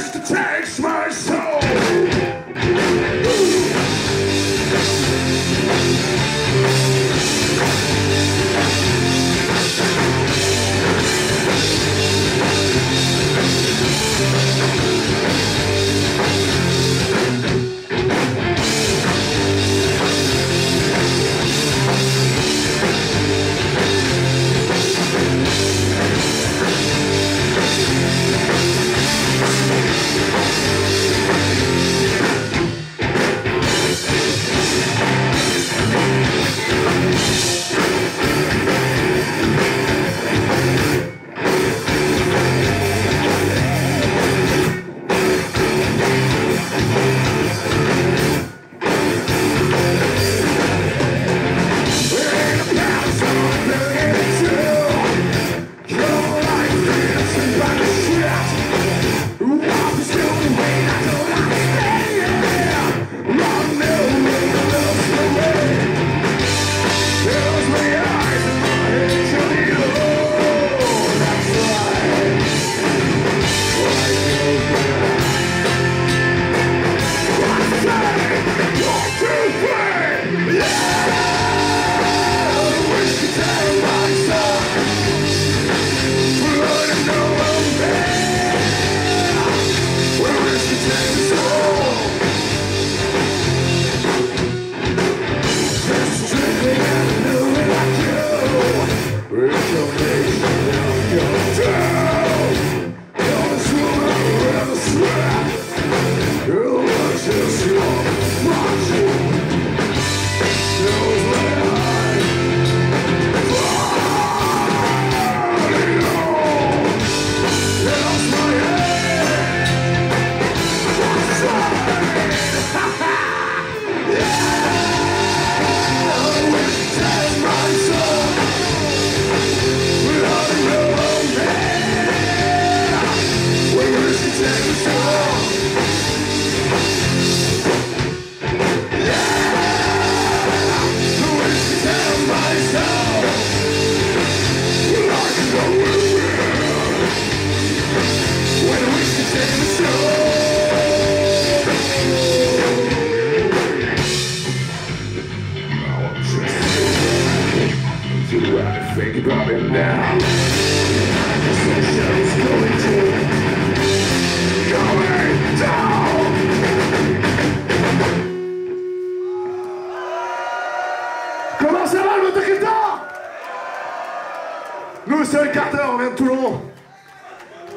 Christ takes my soul.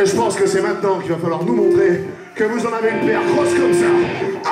Et je pense que c'est maintenant qu'il va falloir nous montrer que vous en avez une paire grosse comme ça.